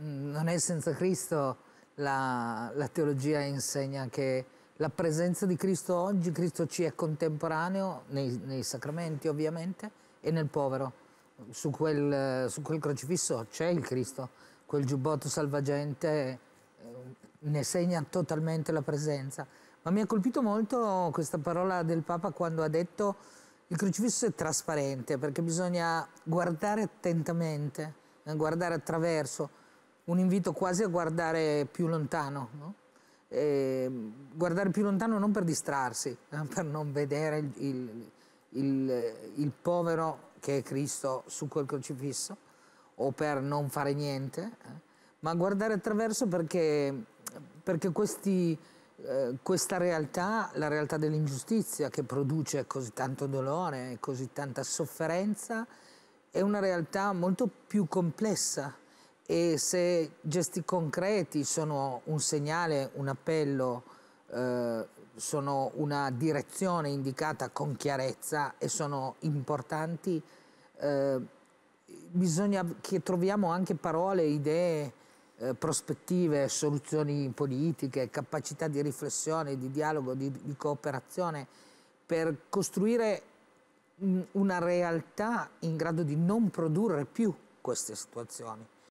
non è senza Cristo, la, la teologia insegna che la presenza di Cristo oggi, Cristo ci è contemporaneo nei, nei sacramenti ovviamente e nel povero. Su quel, su quel crocifisso c'è il Cristo, quel giubbotto salvagente eh, ne segna totalmente la presenza. Ma mi ha colpito molto questa parola del Papa quando ha detto il crocifisso è trasparente perché bisogna guardare attentamente, eh, guardare attraverso, un invito quasi a guardare più lontano. No? guardare più lontano non per distrarsi, per non vedere il, il, il, il, povero che è Cristo su quel crocifisso o per non fare niente, eh, ma guardare attraverso perché, perché questi, eh, questa realtà, la realtà dell'ingiustizia che produce così tanto dolore e così tanta sofferenza, è una realtà molto più complessa e se gesti concreti sono un segnale, un appello, eh, sono una direzione indicata con chiarezza e sono importanti, eh, bisogna che troviamo anche parole, idee, eh, prospettive, soluzioni politiche, capacità di riflessione, di dialogo, di, di cooperazione per costruire una realtà in grado di non produrre più queste situazioni.